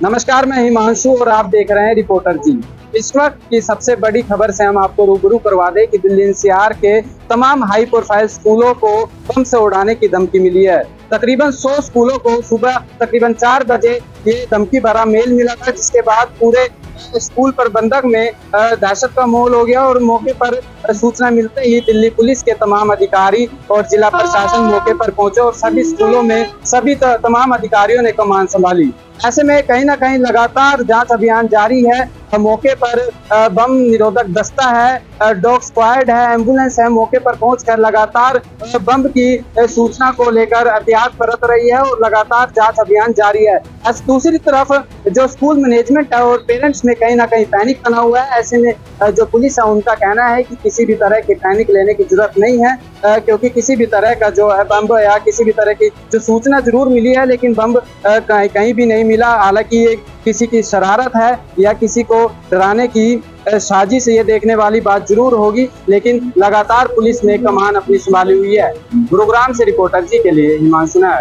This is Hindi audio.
नमस्कार, मैं हिमांशु और आप देख रहे हैं रिपोर्टर जी। इस वक्त की सबसे बड़ी खबर से हम आपको रूबरू करवा दें कि दिल्ली एनसीआर के तमाम हाई प्रोफ़ाइल स्कूलों को बम से उड़ाने की धमकी मिली है। तकरीबन 100 स्कूलों को सुबह तकरीबन चार बजे ये धमकी भरा मेल मिला था, जिसके बाद पूरे स्कूल प्रबंधक में दहशत का माहौल हो गया और मौके पर सूचना मिलते ही दिल्ली पुलिस के तमाम अधिकारी और जिला प्रशासन मौके पर पहुँचे और सभी स्कूलों में सभी तमाम अधिकारियों ने कमान संभाली। ऐसे में कहीं ना कहीं लगातार जाँच अभियान जारी है। मौके पर बम निरोधक दस्ता है डॉग स्क्वाड है, एंबुलेंस है, मौके पर पहुंचकर लगातार बम की सूचना को लेकर एहतियात बरत रही है और लगातार जाँच अभियान जारी है। दूसरी तरफ़, जो स्कूल मैनेजमेंट है और पेरेंट्स में कहीं ना कहीं पैनिक बना हुआ है, ऐसे में जो पुलिस है, उनका कहना है कि किसी भी तरह की पैनिक लेने की ज़रूरत नहीं है क्योंकि किसी भी तरह का जो है बम या किसी भी तरह की जो सूचना ज़रूर मिली है, लेकिन बम कहीं कहीं भी नहीं मिला। हालाँकि ये किसी की शरारत है या किसी को डराने की साजिश ये देखने वाली बात ज़रूर होगी, लेकिन लगातार पुलिस ने कमान अपनी संभाली हुई है। गुरुग्राम से रिपोर्टर जी के लिए हिमांशु नायक।